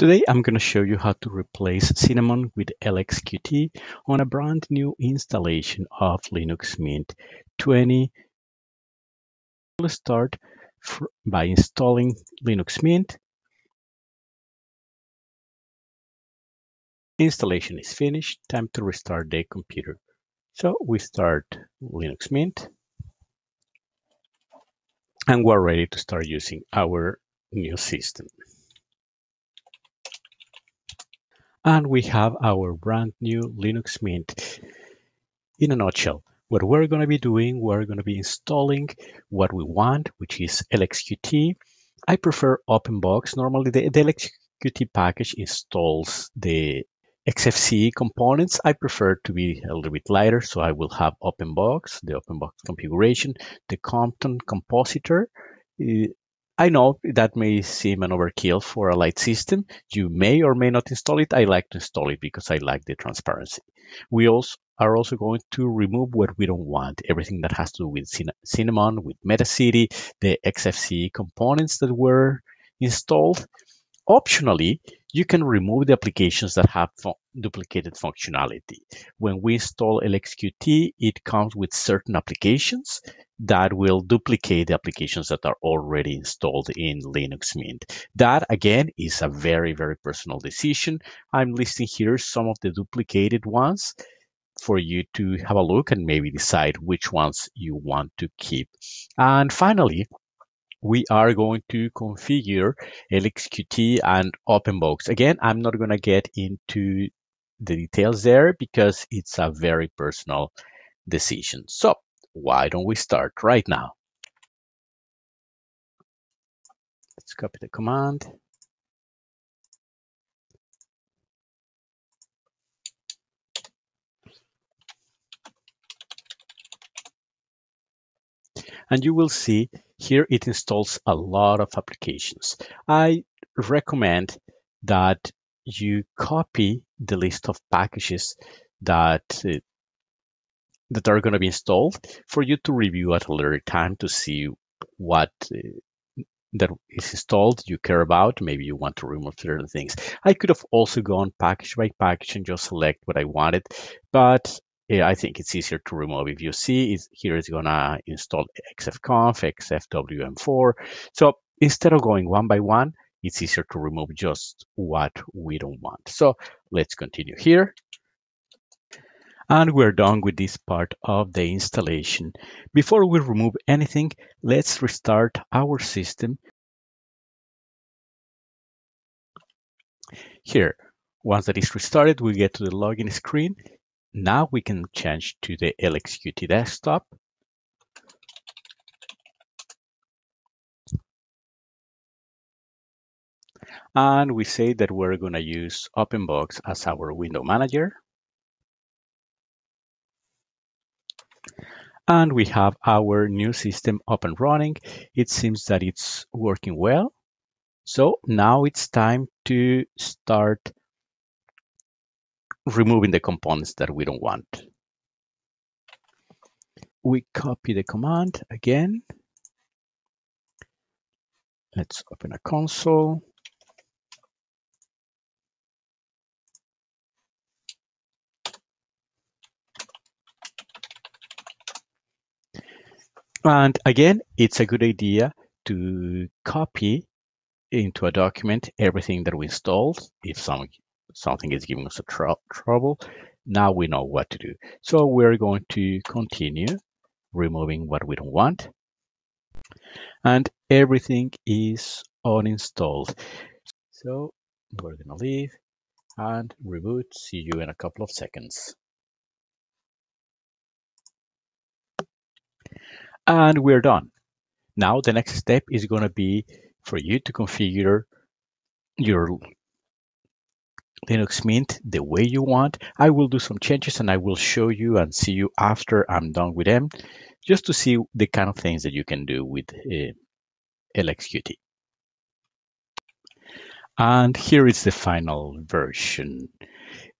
Today I'm going to show you how to replace Cinnamon with LXQT on a brand new installation of Linux Mint 20. We'll start by installing Linux Mint. Installation is finished, time to restart the computer. So we start Linux Mint and we're ready to start using our new system. And we have our brand new Linux Mint. In a nutshell, what we're going to be doing, we're going to be installing what we want, which is LXQT. I prefer OpenBox. Normally, the, the LXQT package installs the XFCE components. I prefer to be a little bit lighter, so I will have OpenBox, the OpenBox configuration, the Compton compositor, uh, I know that may seem an overkill for a light system. You may or may not install it. I like to install it because I like the transparency. We also are also going to remove what we don't want, everything that has to do with Cinnamon, with MetaCity, the XFCE components that were installed. Optionally, you can remove the applications that have fu duplicated functionality. When we install LXQT, it comes with certain applications that will duplicate the applications that are already installed in Linux Mint. That, again, is a very, very personal decision. I'm listing here some of the duplicated ones for you to have a look and maybe decide which ones you want to keep. And finally, we are going to configure LXQT and OpenBox. Again, I'm not going to get into the details there because it's a very personal decision. So why don't we start right now? Let's copy the command. And you will see here it installs a lot of applications. I recommend that you copy the list of packages that uh, that are going to be installed for you to review at a later time to see what uh, that is installed you care about. Maybe you want to remove certain things. I could have also gone package by package and just select what I wanted, but I think it's easier to remove. If you see, it's, here it's gonna install xfconf, xfwm4. So instead of going one by one, it's easier to remove just what we don't want. So let's continue here. And we're done with this part of the installation. Before we remove anything, let's restart our system. Here, once that is restarted, we get to the login screen. Now we can change to the LXQT desktop. And we say that we're going to use OpenBox as our window manager. And we have our new system up and running. It seems that it's working well. So now it's time to start removing the components that we don't want. We copy the command again. Let's open a console. And again, it's a good idea to copy into a document everything that we installed if some something is giving us a tr trouble. Now we know what to do. So we're going to continue removing what we don't want. And everything is uninstalled. So we're going to leave and reboot. See you in a couple of seconds. And we're done. Now the next step is going to be for you to configure your Linux Mint the way you want. I will do some changes and I will show you and see you after I'm done with them, just to see the kind of things that you can do with uh, LXQT. And here is the final version.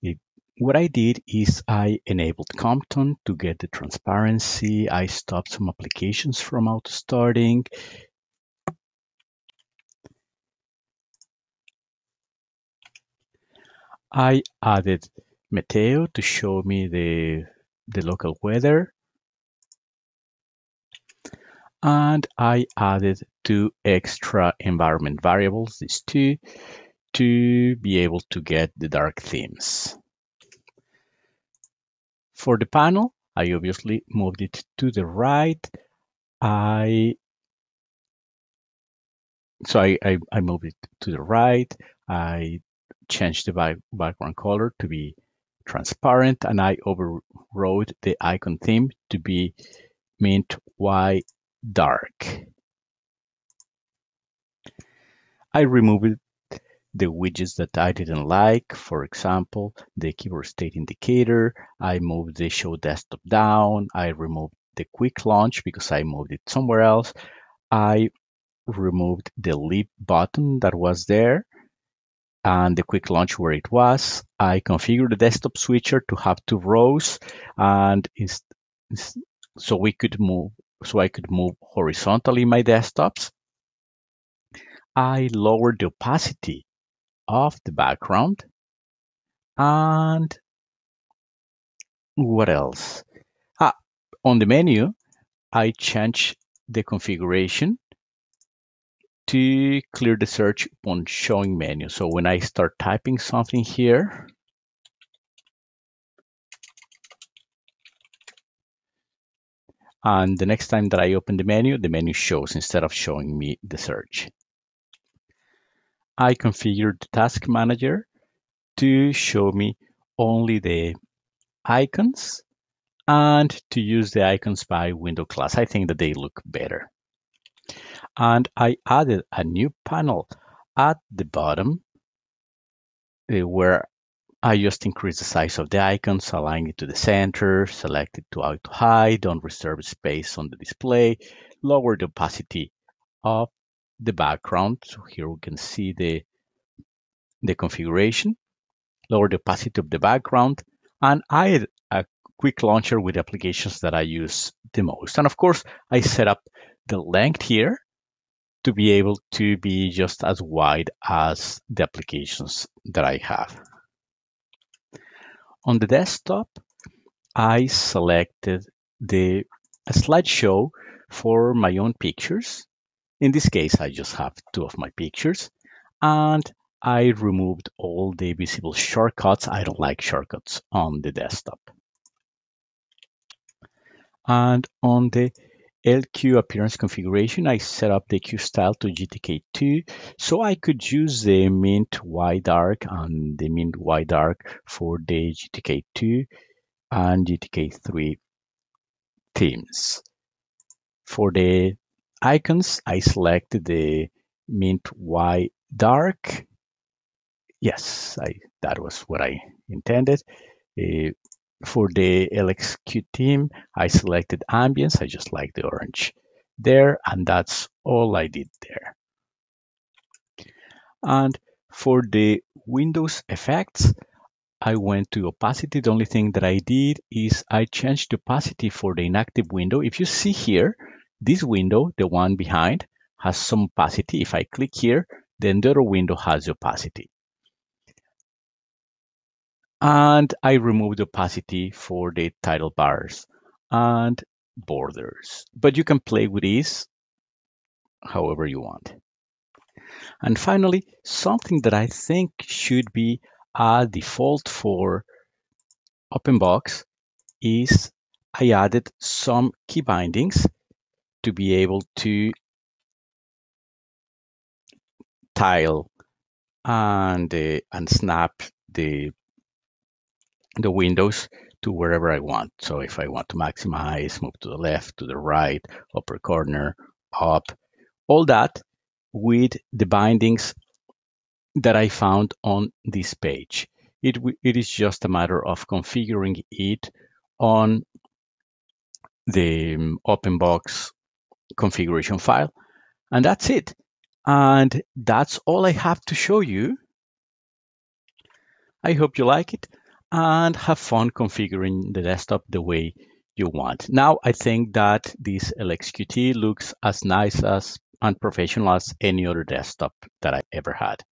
It, what I did is I enabled Compton to get the transparency. I stopped some applications from auto starting. I added Meteo to show me the, the local weather. And I added two extra environment variables, these two, to be able to get the dark themes. For the panel, I obviously moved it to the right. I so I, I, I moved it to the right. I changed the background color to be transparent and I overrode the icon theme to be mint white dark. I removed the widgets that I didn't like. For example, the keyboard state indicator. I moved the show desktop down. I removed the quick launch because I moved it somewhere else. I removed the leave button that was there and the quick launch where it was. I configured the desktop switcher to have two rows and so we could move so I could move horizontally my desktops. I lowered the opacity of the background and what else? Ah, on the menu, I change the configuration to clear the search on showing menu. So when I start typing something here, and the next time that I open the menu, the menu shows instead of showing me the search. I configured the task manager to show me only the icons and to use the icons by window class. I think that they look better and I added a new panel at the bottom uh, where I just increase the size of the icons, align it to the center, select it to auto hide, don't reserve space on the display, lower the opacity of the background. So here we can see the, the configuration, lower the opacity of the background, and add a quick launcher with applications that I use the most. And of course, I set up the length here to be able to be just as wide as the applications that I have. On the desktop, I selected the slideshow for my own pictures. In this case, I just have two of my pictures and I removed all the visible shortcuts. I don't like shortcuts on the desktop. And on the LQ appearance configuration, I set up the Q style to GTK2 so I could use the Mint-Y-Dark and the Mint-Y-Dark for the GTK2 and GTK3 themes. For the icons, I select the mint white dark. Yes, I, that was what I intended. Uh, for the LXQ theme, I selected ambience. I just like the orange there, and that's all I did there. And for the Windows effects, I went to opacity. The only thing that I did is I changed the opacity for the inactive window. If you see here, this window, the one behind, has some opacity. If I click here, then the other window has the opacity and I remove the opacity for the title bars and borders. But you can play with these however you want. And finally, something that I think should be a default for OpenBox is I added some key bindings to be able to tile and uh, and snap the the windows to wherever I want. So if I want to maximize, move to the left, to the right, upper corner, up, all that with the bindings that I found on this page. It, it is just a matter of configuring it on the um, OpenBox configuration file. And that's it. And that's all I have to show you. I hope you like it and have fun configuring the desktop the way you want. Now, I think that this LXQT looks as nice as and professional as any other desktop that I ever had.